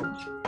Bye.